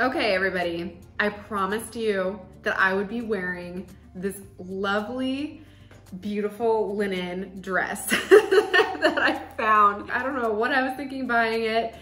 Okay, everybody, I promised you that I would be wearing this lovely, beautiful linen dress that I found. I don't know what I was thinking buying it.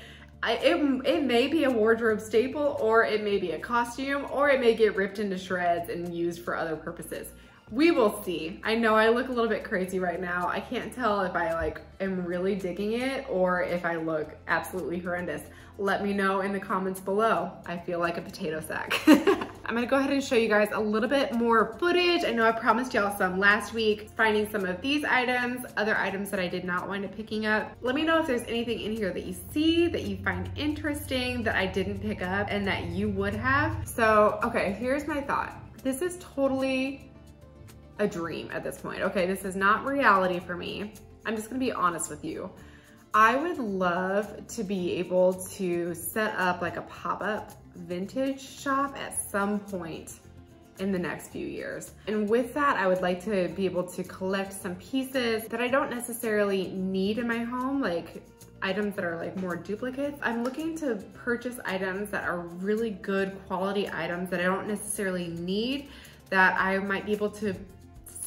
I, it, it may be a wardrobe staple or it may be a costume or it may get ripped into shreds and used for other purposes. We will see. I know I look a little bit crazy right now. I can't tell if I like am really digging it or if I look absolutely horrendous. Let me know in the comments below. I feel like a potato sack. I'm gonna go ahead and show you guys a little bit more footage. I know I promised y'all some last week, finding some of these items, other items that I did not wind up picking up. Let me know if there's anything in here that you see, that you find interesting, that I didn't pick up and that you would have. So, okay, here's my thought. This is totally a dream at this point. Okay, this is not reality for me. I'm just gonna be honest with you. I would love to be able to set up like a pop-up vintage shop at some point in the next few years. And with that, I would like to be able to collect some pieces that I don't necessarily need in my home, like items that are like more duplicates. I'm looking to purchase items that are really good quality items that I don't necessarily need that I might be able to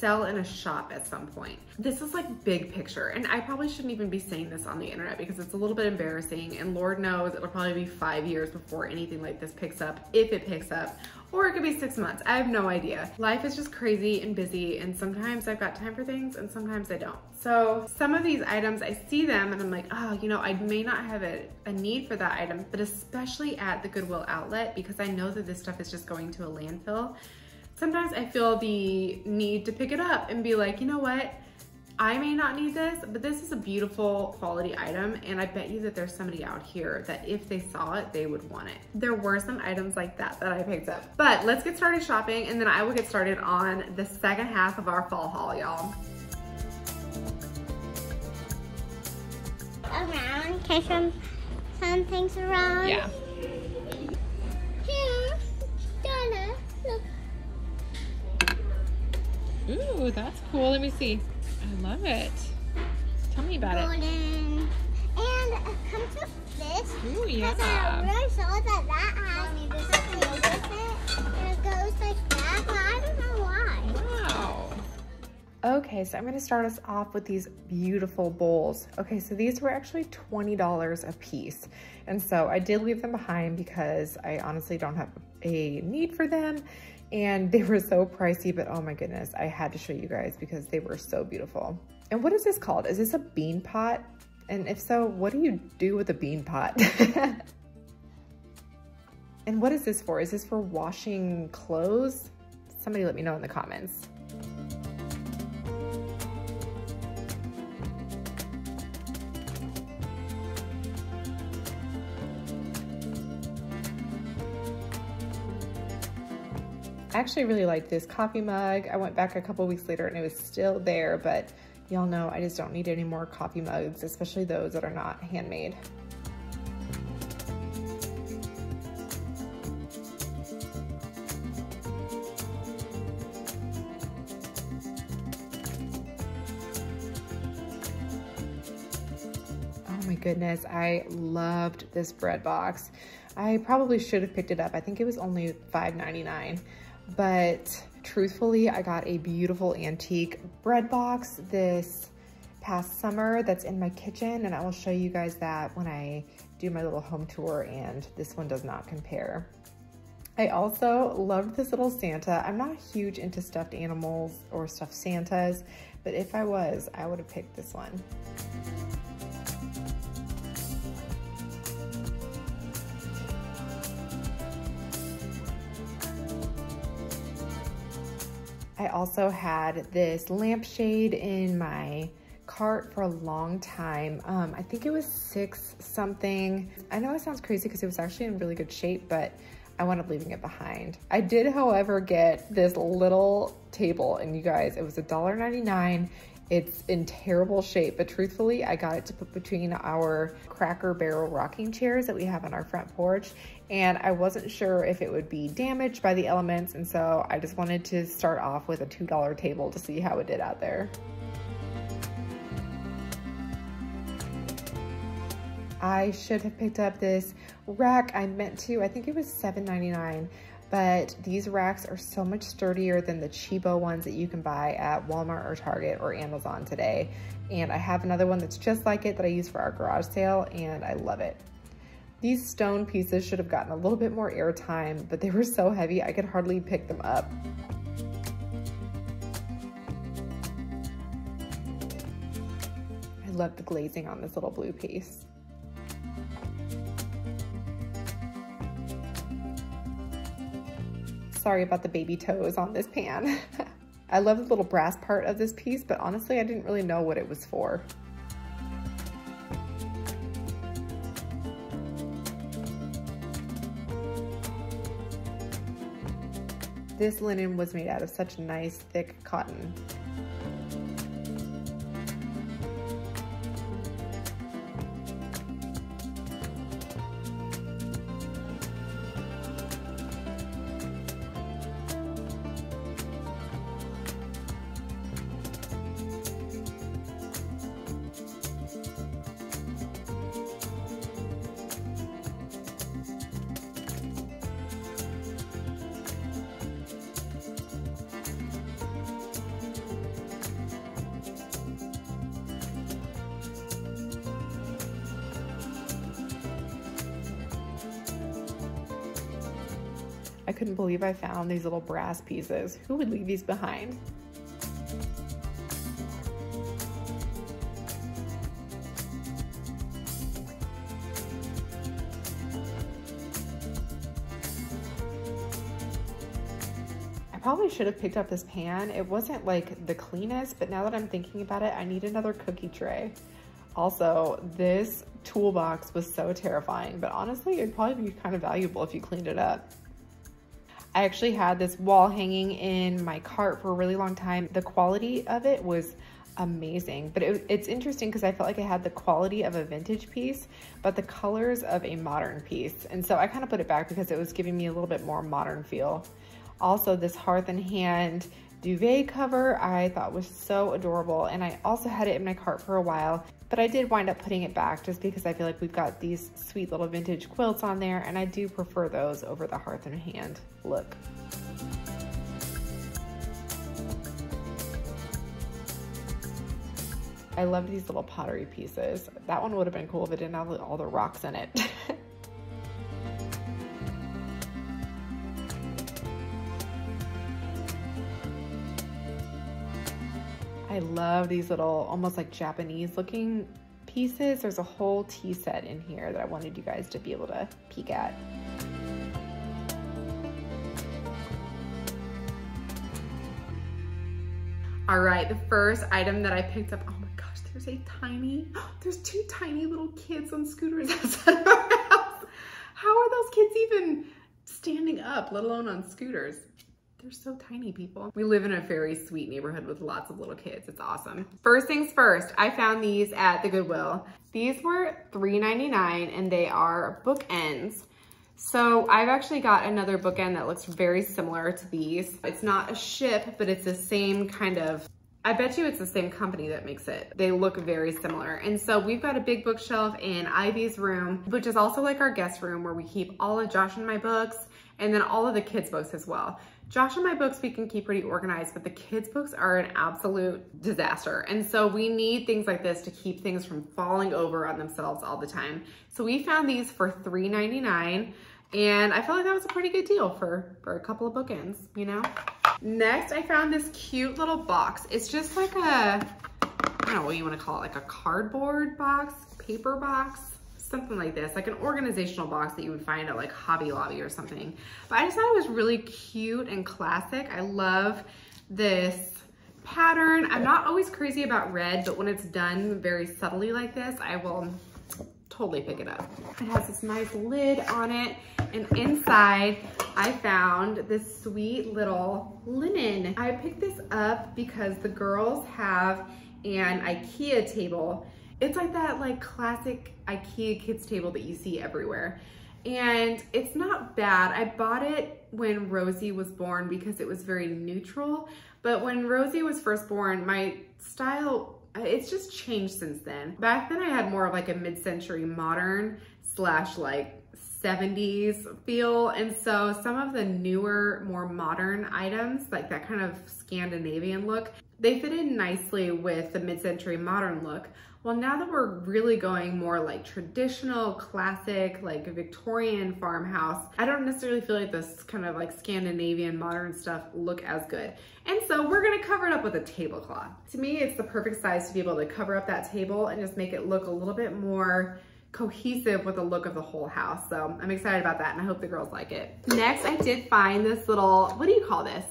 sell in a shop at some point. This is like big picture and I probably shouldn't even be saying this on the internet because it's a little bit embarrassing and Lord knows it'll probably be five years before anything like this picks up, if it picks up, or it could be six months. I have no idea. Life is just crazy and busy and sometimes I've got time for things and sometimes I don't. So some of these items, I see them and I'm like, oh, you know, I may not have a, a need for that item, but especially at the Goodwill outlet because I know that this stuff is just going to a landfill sometimes I feel the need to pick it up and be like, you know what? I may not need this, but this is a beautiful quality item and I bet you that there's somebody out here that if they saw it, they would want it. There were some items like that that I picked up. But let's get started shopping and then I will get started on the second half of our fall haul, y'all. Around, catch some, some things around. Yeah. Ooh, that's cool. Let me see. I love it. Tell me about Golden. it. And uh, it comes with this. Ooh, yeah. I really saw that that has something with it. And it goes like that, but I don't know why. Wow. Okay, so I'm gonna start us off with these beautiful bowls. Okay, so these were actually $20 a piece. And so I did leave them behind because I honestly don't have a need for them and they were so pricey, but oh my goodness, I had to show you guys because they were so beautiful. And what is this called? Is this a bean pot? And if so, what do you do with a bean pot? and what is this for? Is this for washing clothes? Somebody let me know in the comments. Actually really like this coffee mug. I went back a couple weeks later and it was still there, but y'all know I just don't need any more coffee mugs, especially those that are not handmade. Oh my goodness, I loved this bread box. I probably should have picked it up. I think it was only $5.99 but truthfully, I got a beautiful antique bread box this past summer that's in my kitchen and I will show you guys that when I do my little home tour and this one does not compare. I also loved this little Santa. I'm not huge into stuffed animals or stuffed Santas, but if I was, I would have picked this one. I also had this lampshade in my cart for a long time. Um, I think it was six something. I know it sounds crazy because it was actually in really good shape, but I wound up leaving it behind. I did, however, get this little table and you guys, it was $1.99. It's in terrible shape, but truthfully, I got it to put between our Cracker Barrel rocking chairs that we have on our front porch. And I wasn't sure if it would be damaged by the elements. And so I just wanted to start off with a $2 table to see how it did out there. I should have picked up this rack. I meant to, I think it was $7.99 but these racks are so much sturdier than the cheapo ones that you can buy at Walmart or Target or Amazon today. And I have another one that's just like it that I use for our garage sale and I love it. These stone pieces should have gotten a little bit more air time, but they were so heavy I could hardly pick them up. I love the glazing on this little blue piece. Sorry about the baby toes on this pan. I love the little brass part of this piece, but honestly, I didn't really know what it was for. This linen was made out of such nice, thick cotton. Couldn't believe I found these little brass pieces. Who would leave these behind? I probably should have picked up this pan. It wasn't like the cleanest, but now that I'm thinking about it, I need another cookie tray. Also, this toolbox was so terrifying, but honestly, it'd probably be kind of valuable if you cleaned it up. I actually had this wall hanging in my cart for a really long time. The quality of it was amazing, but it, it's interesting because I felt like I had the quality of a vintage piece, but the colors of a modern piece. And so I kind of put it back because it was giving me a little bit more modern feel. Also, this Hearth and Hand duvet cover I thought was so adorable. And I also had it in my cart for a while, but I did wind up putting it back just because I feel like we've got these sweet little vintage quilts on there and I do prefer those over the Hearth and Hand look. I love these little pottery pieces. That one would have been cool if it didn't have all the rocks in it. I love these little, almost like Japanese looking pieces. There's a whole tea set in here that I wanted you guys to be able to peek at. All right, the first item that I picked up, oh my gosh, there's a tiny, there's two tiny little kids on scooters outside of our house. How are those kids even standing up, let alone on scooters? They're so tiny, people. We live in a very sweet neighborhood with lots of little kids. It's awesome. First things first, I found these at the Goodwill. These were $3.99 and they are bookends. So I've actually got another bookend that looks very similar to these. It's not a ship, but it's the same kind of I bet you it's the same company that makes it. They look very similar. And so we've got a big bookshelf in Ivy's room, which is also like our guest room where we keep all of Josh and my books and then all of the kids' books as well. Josh and my books we can keep pretty organized, but the kids' books are an absolute disaster. And so we need things like this to keep things from falling over on themselves all the time. So we found these for $3.99 and I felt like that was a pretty good deal for, for a couple of bookends, you know? Next, I found this cute little box. It's just like a, I don't know what you wanna call it, like a cardboard box, paper box something like this, like an organizational box that you would find at like Hobby Lobby or something. But I just thought it was really cute and classic. I love this pattern. I'm not always crazy about red, but when it's done very subtly like this, I will totally pick it up. It has this nice lid on it. And inside, I found this sweet little linen. I picked this up because the girls have an Ikea table it's like that like classic Ikea kids table that you see everywhere. And it's not bad. I bought it when Rosie was born because it was very neutral. But when Rosie was first born, my style it's just changed since then. Back then I had more of like a mid-century modern slash like 70s feel. And so some of the newer, more modern items, like that kind of Scandinavian look, they fit in nicely with the mid-century modern look. Well, now that we're really going more like traditional, classic, like Victorian farmhouse, I don't necessarily feel like this kind of like Scandinavian modern stuff look as good. And so we're gonna cover it up with a tablecloth. To me, it's the perfect size to be able to cover up that table and just make it look a little bit more cohesive with the look of the whole house. So I'm excited about that and I hope the girls like it. Next, I did find this little, what do you call this?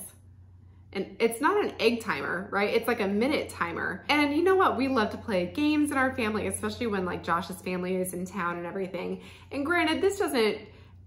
And it's not an egg timer, right? It's like a minute timer. And you know what? We love to play games in our family, especially when like Josh's family is in town and everything. And granted, this doesn't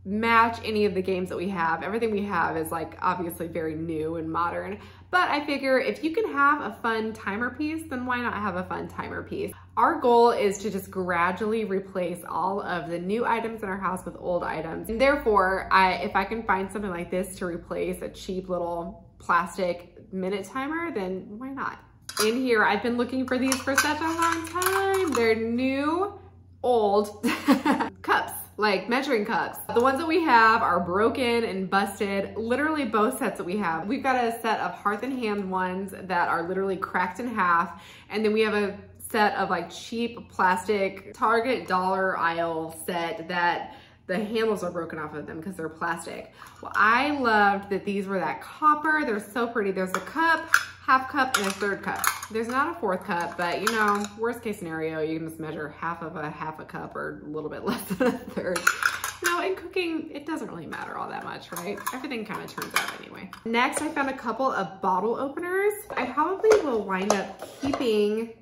match any of the games that we have. Everything we have is like obviously very new and modern. But I figure if you can have a fun timer piece, then why not have a fun timer piece? Our goal is to just gradually replace all of the new items in our house with old items. And therefore, I, if I can find something like this to replace a cheap little plastic minute timer, then why not? In here, I've been looking for these for such a long time. They're new, old cups like measuring cups. The ones that we have are broken and busted, literally both sets that we have. We've got a set of Hearth and Hand ones that are literally cracked in half. And then we have a set of like cheap plastic Target dollar aisle set that the handles are broken off of them because they're plastic. Well, I loved that these were that copper. They're so pretty. There's a cup, half cup, and a third cup. There's not a fourth cup, but you know, worst case scenario, you can just measure half of a half a cup or a little bit less than a third. Know, in cooking, it doesn't really matter all that much, right? Everything kind of turns out anyway. Next, I found a couple of bottle openers. I probably will wind up keeping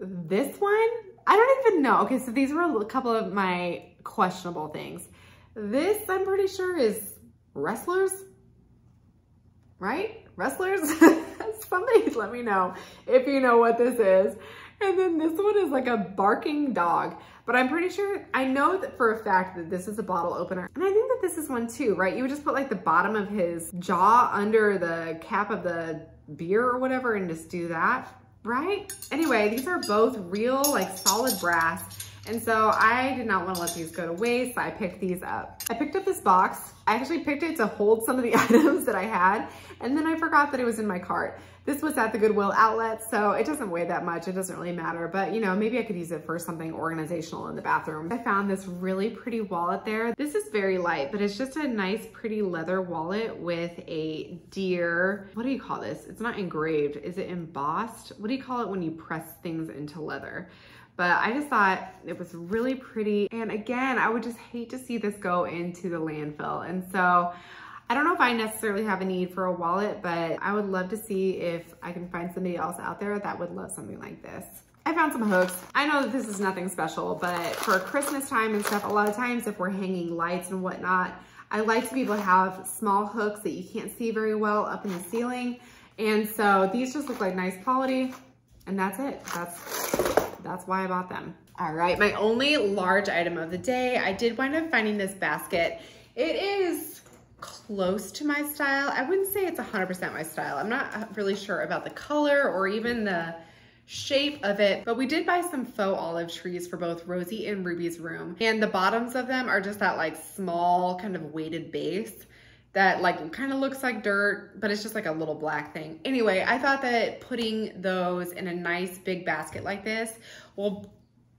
this one, I don't even know. Okay, so these were a couple of my questionable things. This, I'm pretty sure, is wrestlers, right? Wrestlers? Somebody let me know if you know what this is. And then this one is like a barking dog. But I'm pretty sure, I know that for a fact that this is a bottle opener. And I think that this is one too, right? You would just put like the bottom of his jaw under the cap of the beer or whatever and just do that right? Anyway, these are both real, like solid brass. And so I did not want to let these go to waste. So I picked these up. I picked up this box. I actually picked it to hold some of the items that I had. And then I forgot that it was in my cart. This was at the Goodwill outlet, so it doesn't weigh that much. It doesn't really matter, but you know, maybe I could use it for something organizational in the bathroom. I found this really pretty wallet there. This is very light, but it's just a nice, pretty leather wallet with a deer. What do you call this? It's not engraved. Is it embossed? What do you call it when you press things into leather? But I just thought it was really pretty. And again, I would just hate to see this go into the landfill. And so I don't know if I necessarily have a need for a wallet, but I would love to see if I can find somebody else out there that would love something like this. I found some hooks. I know that this is nothing special, but for Christmas time and stuff, a lot of times if we're hanging lights and whatnot, I like to be able to have small hooks that you can't see very well up in the ceiling. And so these just look like nice quality and that's it. That's that's why I bought them. All right, my only large item of the day, I did wind up finding this basket. It is close to my style. I wouldn't say it's 100% my style. I'm not really sure about the color or even the shape of it, but we did buy some faux olive trees for both Rosie and Ruby's room. And the bottoms of them are just that like small kind of weighted base that like kind of looks like dirt, but it's just like a little black thing. Anyway, I thought that putting those in a nice big basket like this will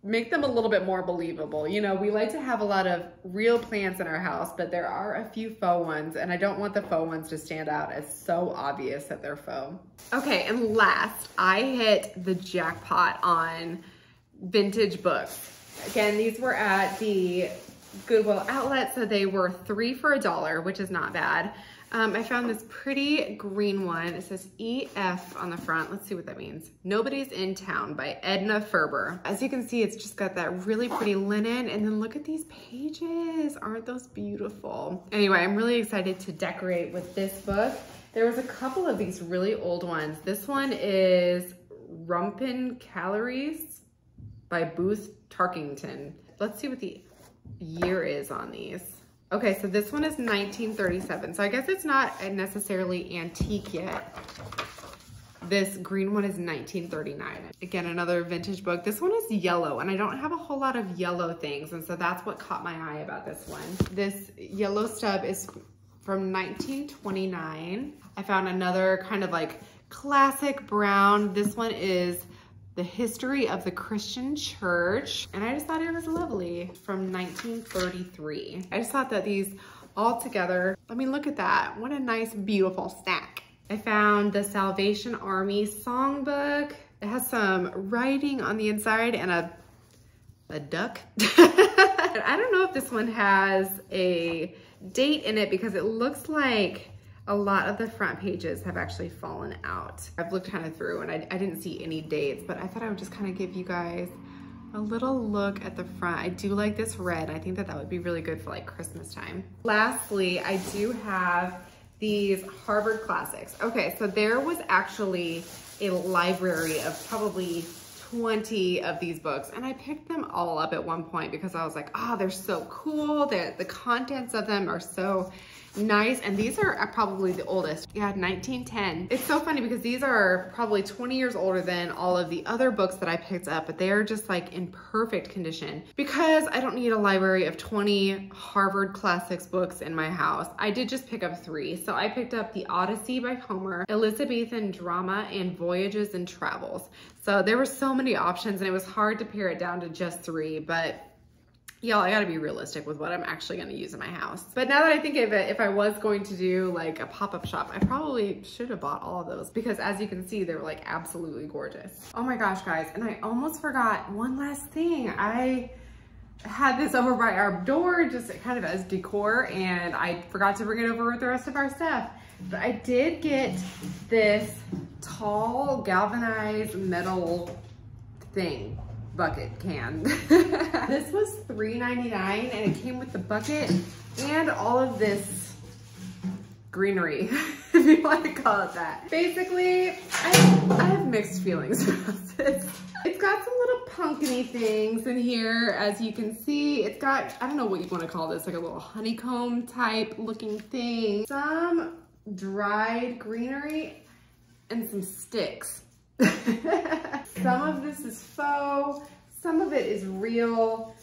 make them a little bit more believable. You know, we like to have a lot of real plants in our house, but there are a few faux ones and I don't want the faux ones to stand out as so obvious that they're faux. Okay, and last, I hit the jackpot on vintage books. Again, these were at the Goodwill outlet, so they were three for a dollar, which is not bad. Um, I found this pretty green one. It says EF on the front. Let's see what that means. Nobody's in Town by Edna Ferber. As you can see, it's just got that really pretty linen. And then look at these pages. Aren't those beautiful? Anyway, I'm really excited to decorate with this book. There was a couple of these really old ones. This one is Rumbin Galleries by Booth Tarkington. Let's see what the year is on these. Okay, so this one is 1937. So I guess it's not necessarily antique yet, This green one is 1939. Again, another vintage book. This one is yellow and I don't have a whole lot of yellow things. And so that's what caught my eye about this one. This yellow stub is from 1929. I found another kind of like classic brown. This one is the history of the Christian church. And I just thought it was lovely from 1933. I just thought that these all together, I mean, look at that. What a nice, beautiful stack. I found the Salvation Army songbook. It has some writing on the inside and a, a duck. I don't know if this one has a date in it because it looks like a lot of the front pages have actually fallen out. I've looked kind of through and I, I didn't see any dates, but I thought I would just kind of give you guys a little look at the front. I do like this red. I think that that would be really good for like Christmas time. Lastly, I do have these Harvard Classics. Okay, so there was actually a library of probably 20 of these books and I picked them all up at one point because I was like, oh, they're so cool. They're, the contents of them are so nice. And these are probably the oldest. Yeah, 1910. It's so funny because these are probably 20 years older than all of the other books that I picked up, but they are just like in perfect condition because I don't need a library of 20 Harvard classics books in my house. I did just pick up three. So I picked up The Odyssey by Homer, Elizabethan Drama, and Voyages and Travels. So there were so many options and it was hard to pare it down to just three, but Y'all, I gotta be realistic with what I'm actually gonna use in my house. But now that I think of it, if I was going to do like a pop-up shop, I probably should have bought all of those because as you can see, they're like absolutely gorgeous. Oh my gosh, guys, and I almost forgot one last thing. I had this over by our door just kind of as decor and I forgot to bring it over with the rest of our stuff. But I did get this tall galvanized metal thing bucket can. this was $3.99 and it came with the bucket and all of this greenery, if you want to call it that. Basically, I, I have mixed feelings about this. It's got some little pumpkiny things in here, as you can see. It's got, I don't know what you want to call this, like a little honeycomb type looking thing. Some dried greenery and some sticks. some of this is faux, is real,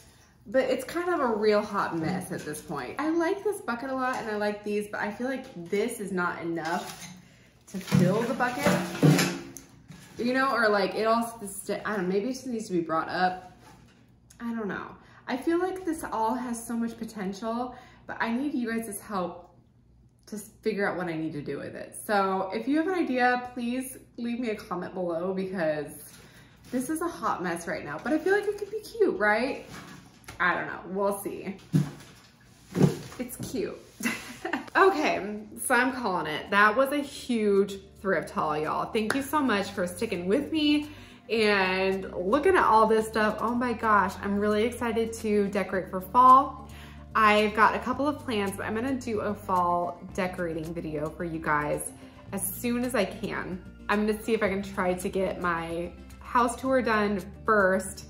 but it's kind of a real hot mess at this point. I like this bucket a lot and I like these, but I feel like this is not enough to fill the bucket. You know, or like it all, I don't know, maybe it just needs to be brought up. I don't know. I feel like this all has so much potential, but I need you guys' help to figure out what I need to do with it. So if you have an idea, please leave me a comment below because this is a hot mess right now, but I feel like it could be cute, right? I don't know, we'll see. It's cute. okay, so I'm calling it. That was a huge thrift haul, y'all. Thank you so much for sticking with me and looking at all this stuff. Oh my gosh, I'm really excited to decorate for fall. I've got a couple of plans, but I'm gonna do a fall decorating video for you guys as soon as I can. I'm gonna see if I can try to get my house tour done first.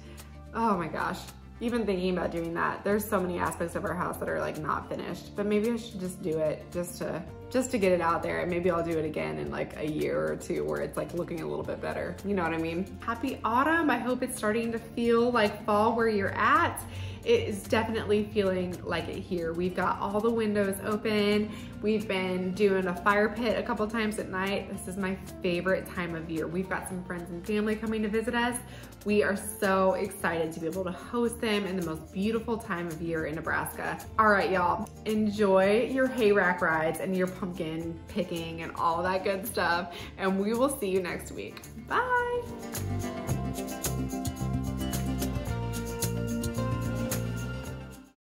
Oh my gosh, even thinking about doing that, there's so many aspects of our house that are like not finished, but maybe I should just do it just to just to get it out there and maybe I'll do it again in like a year or two where it's like looking a little bit better. You know what I mean? Happy autumn. I hope it's starting to feel like fall where you're at it is definitely feeling like it here. We've got all the windows open. We've been doing a fire pit a couple times at night. This is my favorite time of year. We've got some friends and family coming to visit us. We are so excited to be able to host them in the most beautiful time of year in Nebraska. All right, y'all, enjoy your hay rack rides and your pumpkin picking and all that good stuff. And we will see you next week. Bye.